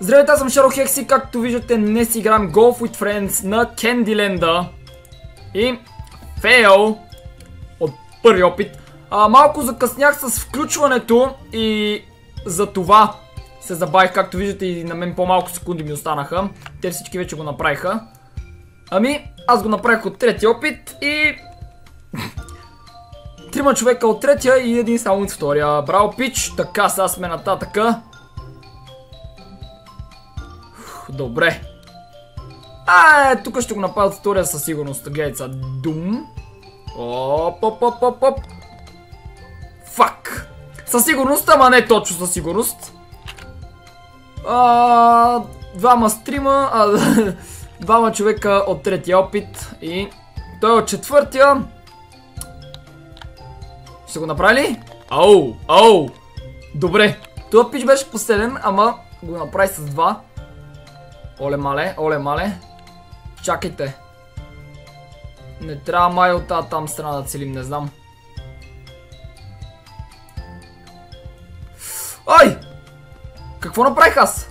Здравейте, аз съм Шаро Хекси, както виждате днес играм Golf with Friends на Candyland и фейл от първи опит. А, малко закъснях с включването и за това се забавих, както виждате и на мен по-малко секунди ми останаха. Те всички вече го направиха. Ами, аз го направих от третия опит и... Трима човека от третия и един само от втория. Браво, пич! Така, сега сме нататъка. Добре. А, е, тук ще го направят втория със сигурност. Гледайте сега. Дум. Оп, оп, оп, оп, оп. Фак. Със сигурност, ама не точно със сигурност. А, двама стрима, а, двама човека от третия опит и той от четвъртия. Ще го направи Ау, ау. Добре. Това пич беше последен, ама го направи с два. Оле мале, оле мале. Чакайте. Не трябва май от тази там страна да целим, не знам. Ай! Какво направих аз?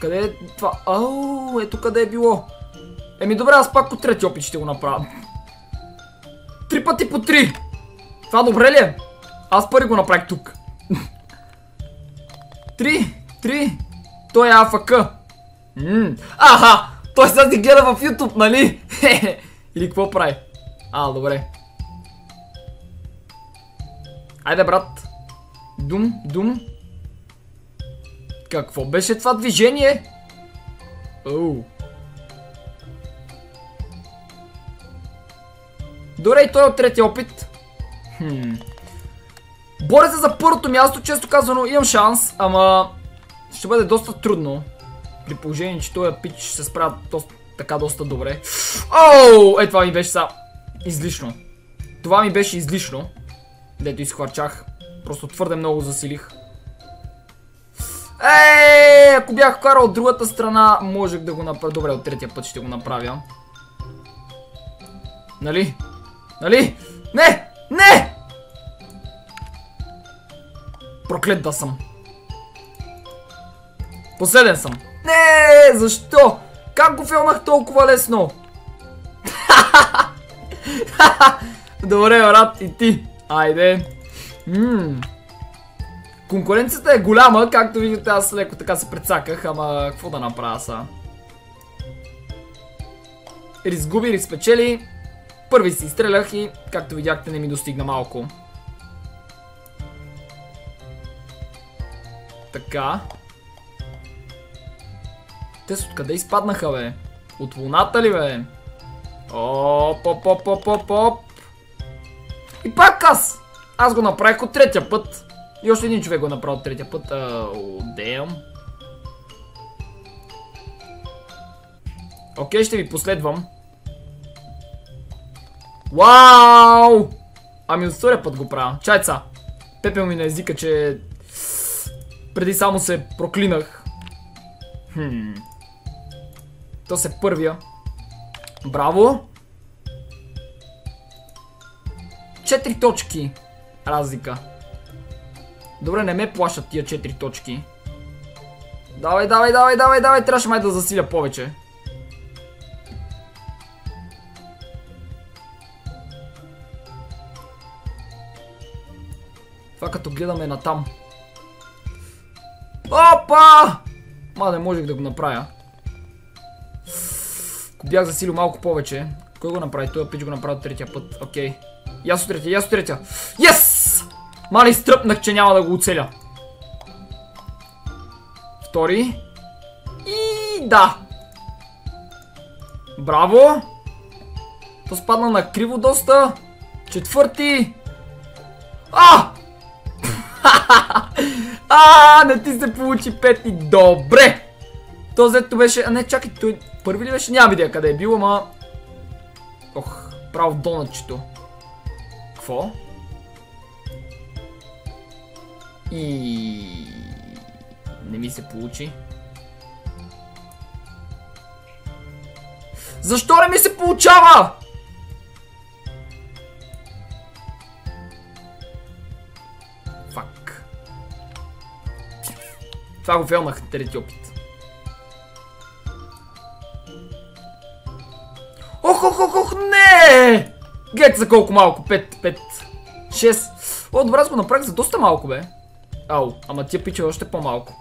Къде е това? Ау, ето къде е било. Еми добре, аз пак по трети опит ще го направя. Три пъти по три. Това добре ли е? Аз първи го направих тук. Три, три. Той е АФК. Аха! Той сега си гледа в YouTube, нали? Или какво прави? А, добре. Айде, брат. Дум, дум. Какво беше това движение? Оу. Добре, и той е от третия опит. Хм. Боря се за първото място, често казано имам шанс, ама ще бъде доста трудно. При положение, че този пич ще се справя така доста добре. Оу! Е, това ми беше са излишно. Това ми беше излишно. Дето изхвърчах. Просто твърде много засилих. Ей, ако бях карал от другата страна, можех да го направя. Добре, от третия път ще го направя. Нали? Нали? Не! Не! Проклет да съм. Последен съм. Не, защо? Как го филмах толкова лесно? Добре, брат, и ти. Айде. Ммм. Конкуренцията е голяма, както виждате аз леко така се предсаках, ама какво да направя са? Изгуби или спечели. Първи си изстрелях и, както видяхте, не ми достигна малко. Така. Те с откъде изпаднаха, бе? От луната ли, бе? Оп, оп, оп, оп, оп, оп. И пак аз! Аз го направих от третия път. И още един човек го направи от третия път. Damn. Окей, ще ви последвам. Вау! Ами от втория път го правя. Чайца. Пепел ми на езика, че преди само се проклинах. Хм. То се първия. Браво! Четири точки разлика. Добре, не ме плашат тия четири точки. Давай, давай, давай, давай, давай, трябваше май да засиля повече. Това като гледаме натам. Опа! Ма не можех да го направя. Бях засилил малко повече. Кой го направи? Той пич го направи третия път. Окей. Ясно третия, ясно третия. Yes! Мали стръпнах, че няма да го оцеля. Втори. И да. Браво. То спадна на криво доста. Четвърти. А! а, не ти се получи пети. Добре. То зето беше... А не, чакай, той първи ли беше? Няма видео къде е бил, ама... Ох, право в донатчето. Какво? И... Не ми се получи. Защо не ми се получава? Фак. Това го фелнах, трети опит. Ох, ох, ох, ох, не! Гледайте за колко малко. 5, 5, 6. О, добре, аз го направих за доста малко, бе. Ау, ама тия пича още по-малко.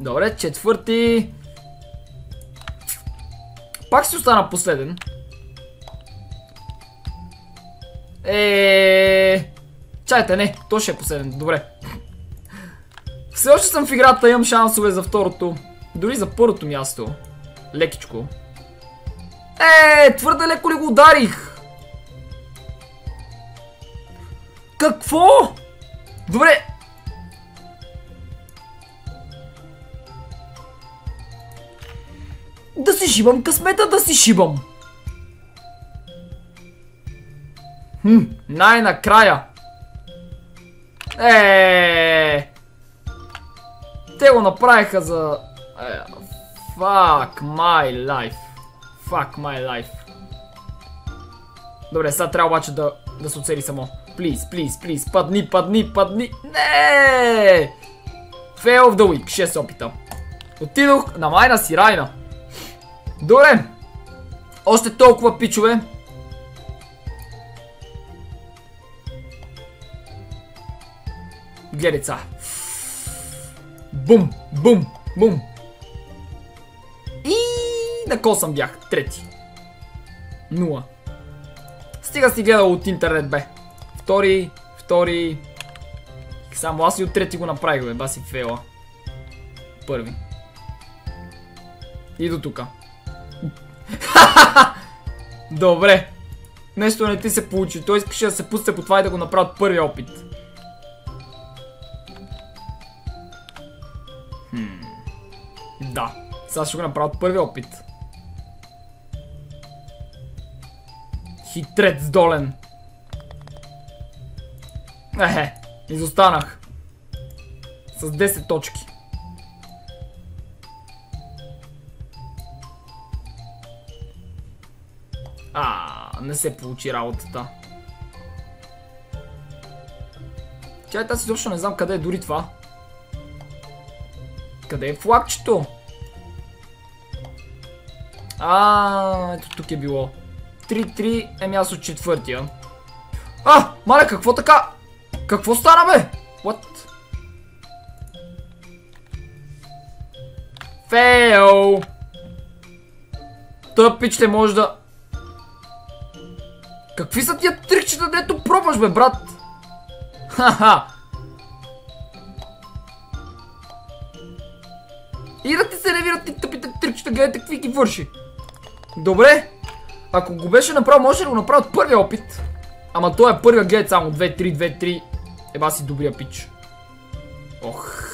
Добре, четвърти. Пак си остана последен. Е, Чайте, не, то ще е последен. Добре. Все още съм в играта, имам шансове за второто. Дори за първото място. Лекичко. Е, твърде леко ли го ударих? Какво? Добре. Да си шибам късмета, да си шибам. Хм, най-накрая. Е. Те го направиха за... Е, fuck my life. Fuck my life. Добре, сега трябва обаче да, да се оцели само. Please, please, please. Падни, падни, падни. Не! Fail of the week. 6 опита. Отидох на майна си райна. Добре. Още толкова пичове. Гледай ца. Бум, бум, бум. На кол съм бях. Трети. Нула. Стига си гледал от интернет, бе. Втори, втори. Само аз и от трети го направих, бе. Баси фейла. Първи. И до тука. Добре. Нещо не ти се получи. Той искаше да се пусне по това и да го направят първи опит. Да. Сега ще го направят първи опит. Хитрец долен. Ехе, изостанах. С 10 точки. А, не се получи работата. Чай, аз изобщо не знам къде е дори това. Къде е флагчето? А, ето тук е било. 3-3, еми аз четвъртия. А, маля, какво така? Какво стана, бе? What? Фейл! Тъпич ще може да... Какви са тия трикчета, дето пробваш, бе, брат? Ха-ха! И да ти се ревират ти тъпите трикчета, гледайте какви ги върши. Добре. Ако го беше направил, може да го направя от първия опит. Ама той е първия глед само 2-3, 2-3. Еба си добрия пич. Ох.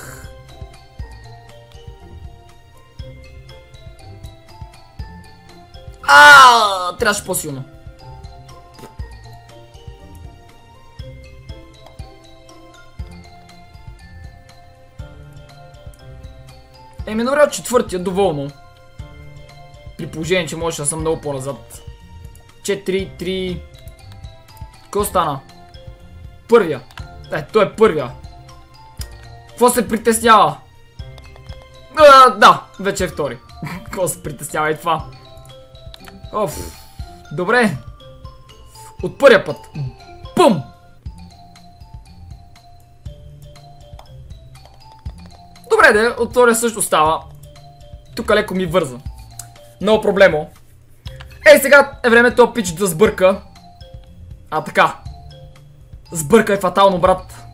А, трябваше по-силно. Еми, добре, четвъртия, доволно. При положение, че можеше да съм много по-назад. 4, 3... Какво стана? Първия. Е, той е първия. Какво се притеснява? А, да, вече е втори. Какво се притеснява и това? Оф. Добре. От първия път. Бум! Добре, де, от втория също става. Тук леко ми върза. Много проблемо. Ей, сега е време този пич да сбърка. А, така. Сбърка е фатално, брат.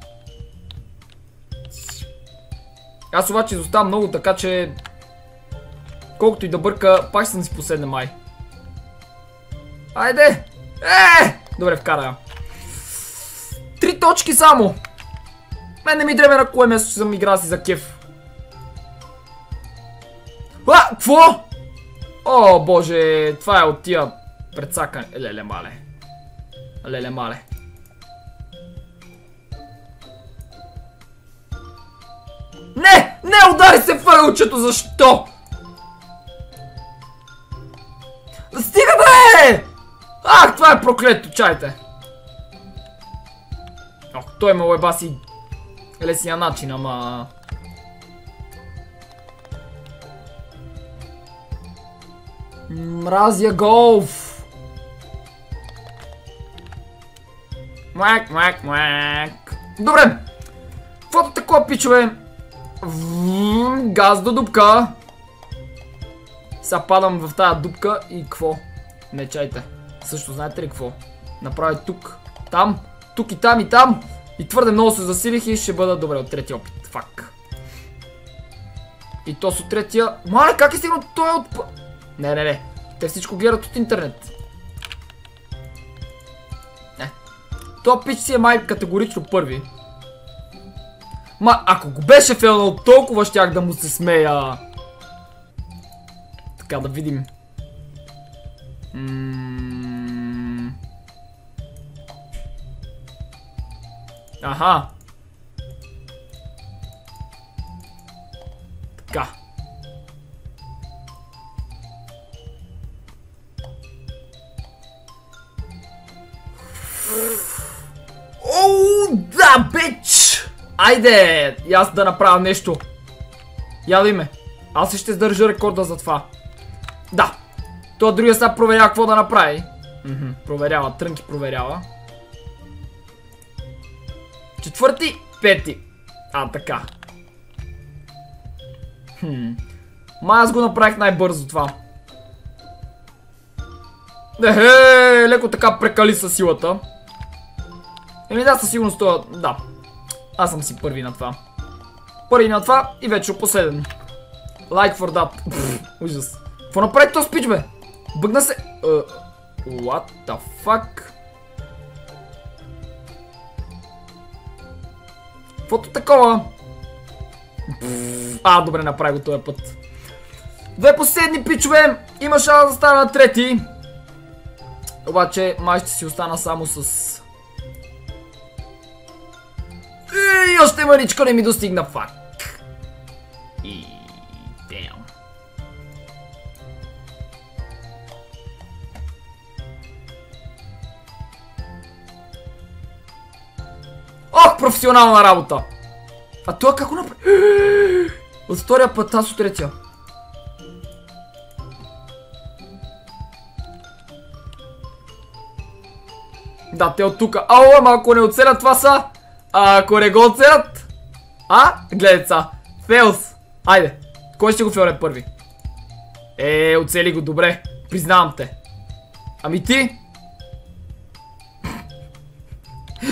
Аз обаче изоставам много, така че... Колкото и да бърка, пак съм си последне май. Айде! Е! Добре, вкара я. Три точки само! Мен не ми дреме на кое место, че съм играл си за кеф. А, какво? О, боже, това е от тия предсакане. Леле мале. Леле мале. Не! Не удари се фъгълчето, защо? Стига бе! Ах, това е проклето, чайте. Ох, той ме уеба си лесния начин, ама... Мразя голф! Мак, мак, мак. Добре! Каквото такова, пичове? Газ до дупка. Сега падам в тази дупка и какво? Не чайте. Също знаете ли какво? Направя тук, там, тук и там и там. И твърде много се засилих и ще бъда добре от третия опит. Фак. И то с от третия... Мале, как е стигнал той от... Не, не, не. Те всичко гледат от интернет. Не. То пич си е май категорично първи. Ма, ако го беше фейлнал толкова, щях да му се смея. Така, да видим. Аха. Оу, да, бич! Айде! И аз да направя нещо. Я да ме. Аз ще сдържа рекорда за това. Да. Това другия сега проверява какво да направи. Мхм, проверява, трънки проверява. Четвърти, пети. А, така. Хм. Ма аз го направих най-бързо това. Ехе, леко така прекали със силата. Еми да, със сигурност това, да. Аз съм си първи на това. Първи на това и вече последен. Like for that. ужас. Какво направи този спич, бе? Бъгна се... Uh, what the fuck? Каквото такова? А, добре, направи го този път. Две последни пичове. Има шанс да стана на трети. Обаче, май ще си остана само с... Още мъничко не ми достигна фак. И... Damn. Ох, професионална работа! А това как го направи? От втория път, аз от третия. Да, те от тука. Ау, ама ако не оцелят това са... А, ако не го оцелят... А? Гледай са. Фейлс. Айде. Кой ще го фейлне първи? Е, оцели го, добре. Признавам те. Ами ти?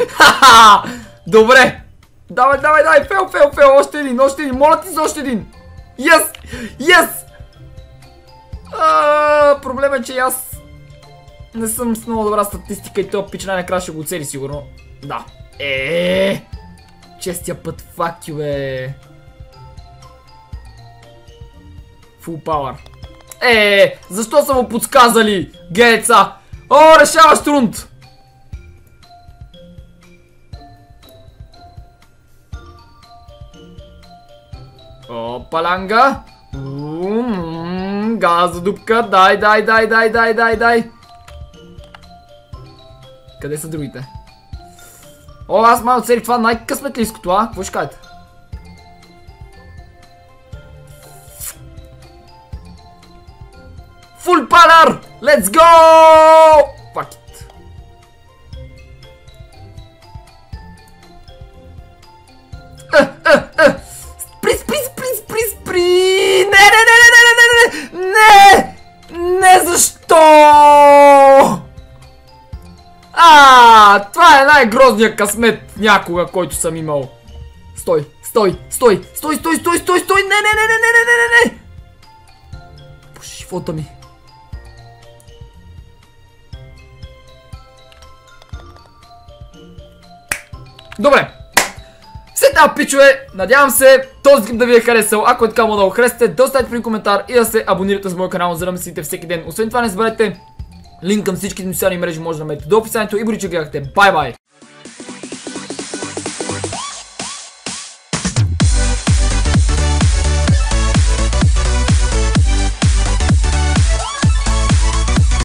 Ха-ха! Добре. Давай, давай, давай. Фел, фел, фел. Още един, още един. Моля ти за още един. Yes! Yes! проблем е, че аз не съм с много добра статистика и този пич най-накрая ще го цели сигурно. Да. Еее! Честия път, фак ю, бе. Фул пауър. Е, защо са му подсказали, геца? О, решаващ рунд! О, паланга. Газа дупка. Дай, дай, дай, дай, дай, дай, дай. Къде са другите? О, аз малко цели това най-късметлийското, а? Какво ще кажете? Фул палар! Let's go! Това е най-грозният късмет някога, който съм имал. Стой, стой, стой, стой, стой, стой, стой, стой, не, не, не, не, не, не, не, не. По живота ми. Добре. Все така, пичове, надявам се този клип да ви е харесал. Ако е така, мога да го харесате, да оставите при коментар и да се абонирате за моя канал, за да ме следите всеки ден. Освен това, не забравяйте Линк към всичките ми социални мрежи може да намерите до описанието и бори, че гледахте. Бай-бай!